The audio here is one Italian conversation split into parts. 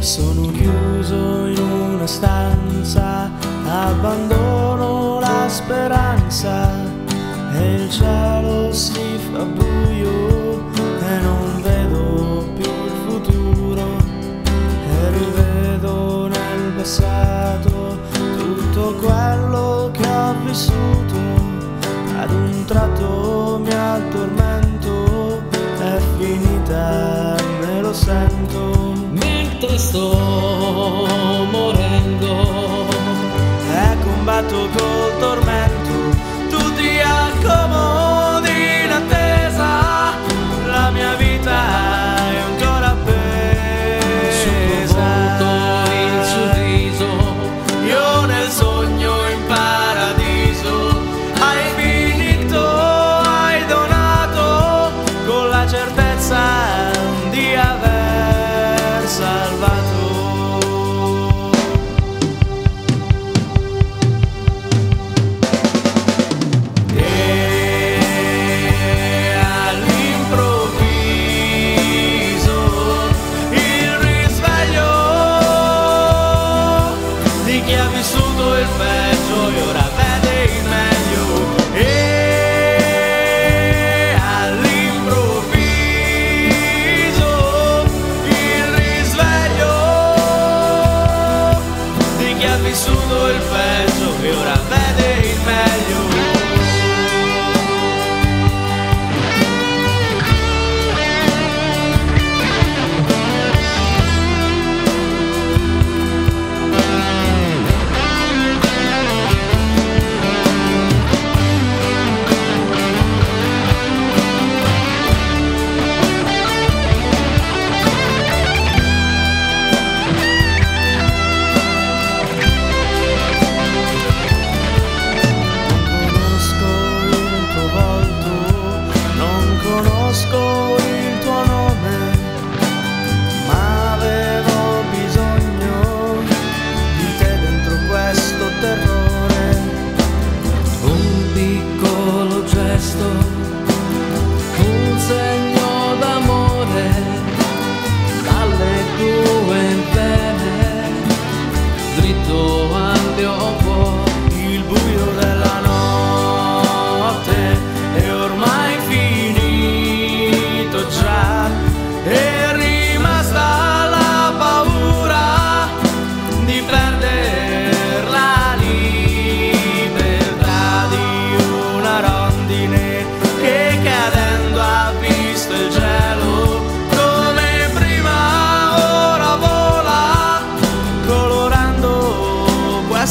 chiuso in una stanza, abbandono la speranza e il cielo si fa buio e non vedo più il futuro. E rivedo nel passato tutto quello che ho vissuto. Ad un tratto mi addormento è finita me lo sento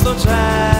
no time.